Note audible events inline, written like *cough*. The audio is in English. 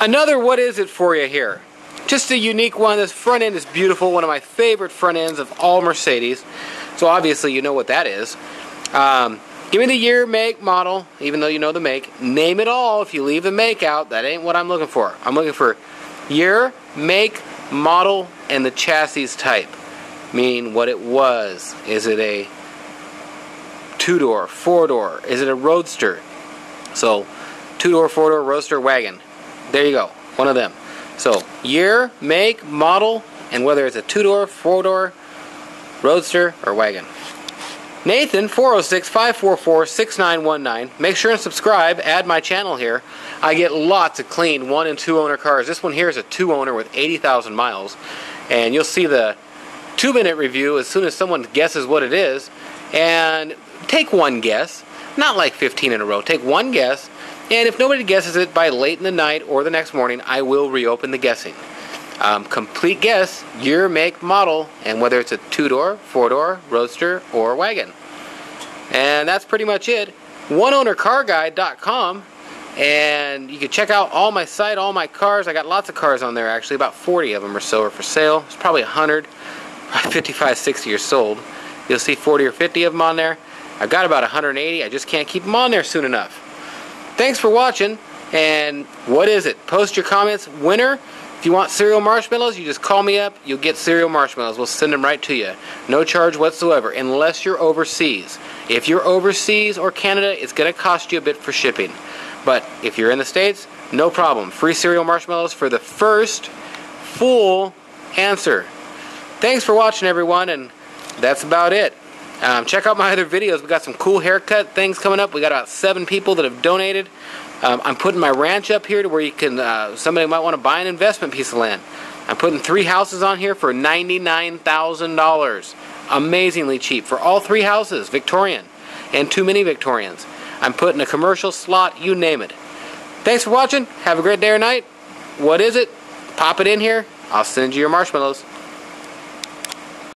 Another what is it for you here? Just a unique one. This front end is beautiful. One of my favorite front ends of all Mercedes. So obviously you know what that is. Um, give me the year, make, model, even though you know the make. Name it all. If you leave the make out, that ain't what I'm looking for. I'm looking for year, make, model, and the chassis type. Meaning what it was. Is it a two-door, four-door? Is it a roadster? So, two-door, four-door, roadster, wagon. There you go. One of them. So, year, make, model, and whether it's a two-door, four-door, roadster, or wagon. Nathan, 406 544 6919. Make sure and subscribe. Add my channel here. I get lots of clean one and two owner cars. This one here is a two owner with 80,000 miles. And you'll see the two minute review as soon as someone guesses what it is. And take one guess, not like 15 in a row. Take one guess. And if nobody guesses it by late in the night or the next morning, I will reopen the guessing. Um, complete guess, year, make, model, and whether it's a two-door, four-door, roadster, or wagon. And that's pretty much it. OneOwnerCarGuy.com and you can check out all my site, all my cars. I got lots of cars on there actually, about 40 of them or so are for sale. It's probably 100, *laughs* 55, 60 are sold. You'll see 40 or 50 of them on there. I've got about 180. I just can't keep them on there soon enough. Thanks for watching. And what is it? Post your comments. Winner. If you want cereal marshmallows, you just call me up. You'll get cereal marshmallows. We'll send them right to you. No charge whatsoever, unless you're overseas. If you're overseas or Canada, it's going to cost you a bit for shipping. But if you're in the States, no problem. Free cereal marshmallows for the first full answer. Thanks for watching, everyone, and that's about it. Um, check out my other videos. We got some cool haircut things coming up. We got about seven people that have donated. Um, I'm putting my ranch up here to where you can, uh, somebody might want to buy an investment piece of land. I'm putting three houses on here for $99,000. Amazingly cheap for all three houses, Victorian, and too many Victorians. I'm putting a commercial slot, you name it. Thanks for watching. Have a great day or night. What is it? Pop it in here. I'll send you your marshmallows.